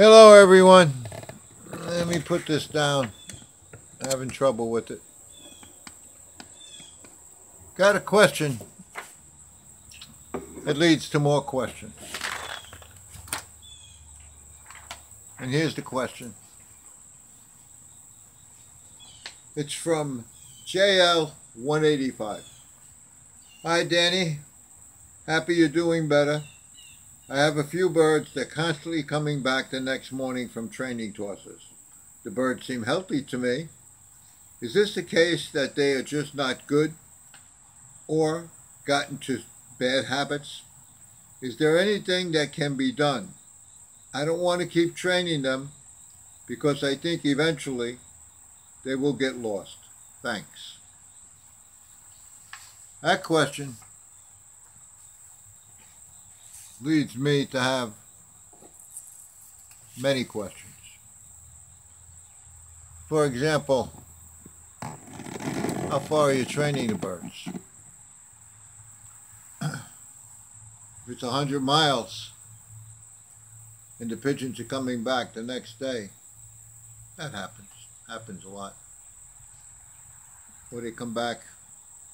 Hello, everyone. Let me put this down. I'm having trouble with it. Got a question. It leads to more questions. And here's the question. It's from JL185. Hi, Danny. Happy you're doing better. I have a few birds that are constantly coming back the next morning from training tosses. The birds seem healthy to me. Is this the case that they are just not good or got into bad habits? Is there anything that can be done? I don't want to keep training them because I think eventually they will get lost. Thanks. That question leads me to have many questions. For example, how far are you training the birds? if it's 100 miles and the pigeons are coming back the next day, that happens. Happens a lot. When they come back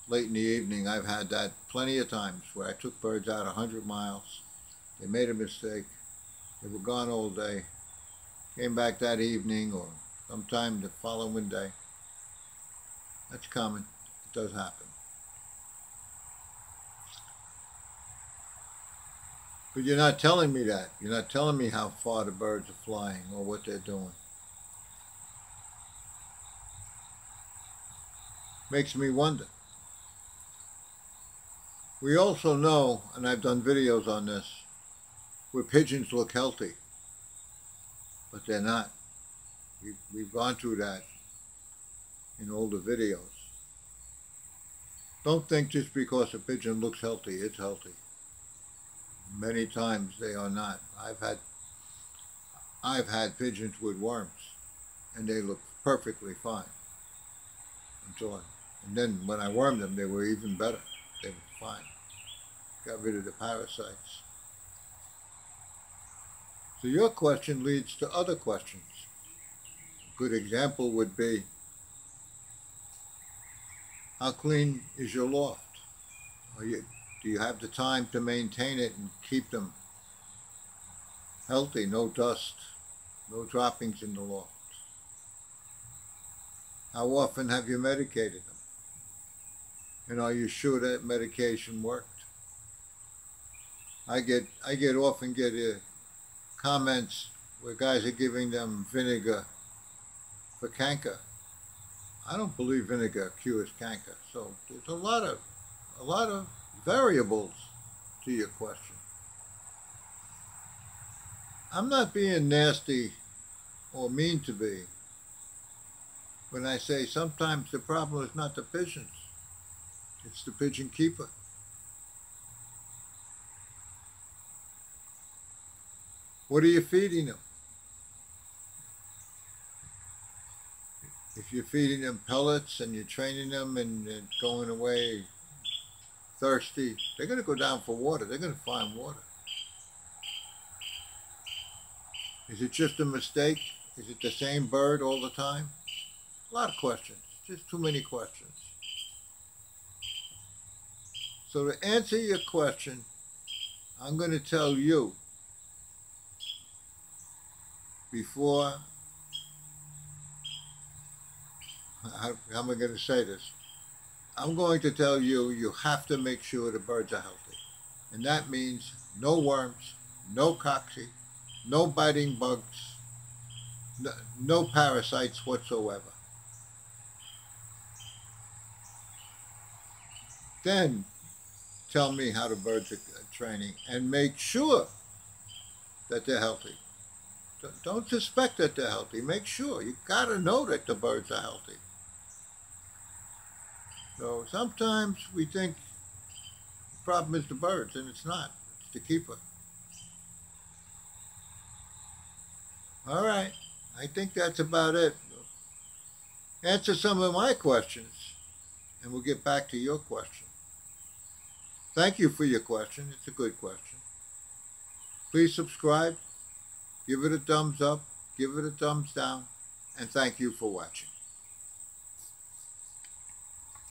late in the evening. I've had that plenty of times where I took birds out 100 miles they made a mistake. They were gone all day. Came back that evening or sometime the following day. That's common. It does happen. But you're not telling me that. You're not telling me how far the birds are flying or what they're doing. Makes me wonder. We also know, and I've done videos on this, where pigeons look healthy, but they're not. We've, we've gone through that in older videos. Don't think just because a pigeon looks healthy, it's healthy. Many times they are not. I've had I've had pigeons with worms and they look perfectly fine. Until and then when I wormed them, they were even better. They were fine. Got rid of the parasites. So your question leads to other questions. A good example would be, how clean is your loft? You, do you have the time to maintain it and keep them healthy, no dust, no droppings in the loft? How often have you medicated them? And are you sure that medication worked? I get I get often get a comments where guys are giving them vinegar for canker. I don't believe vinegar cures canker. So there's a lot of a lot of variables to your question. I'm not being nasty or mean to be when I say sometimes the problem is not the pigeons, it's the pigeon keeper. What are you feeding them? If you're feeding them pellets and you're training them and, and going away thirsty, they're going to go down for water. They're going to find water. Is it just a mistake? Is it the same bird all the time? A lot of questions. Just too many questions. So to answer your question, I'm going to tell you before, how, how am I going to say this? I'm going to tell you, you have to make sure the birds are healthy. And that means no worms, no cocci, no biting bugs, no, no parasites whatsoever. Then tell me how the birds are uh, training and make sure that they're healthy. Don't suspect that they're healthy. Make sure. You got to know that the birds are healthy. So sometimes we think the problem is the birds, and it's not. It's the keeper. All right. I think that's about it. Answer some of my questions, and we'll get back to your question. Thank you for your question. It's a good question. Please subscribe give it a thumbs up, give it a thumbs down, and thank you for watching.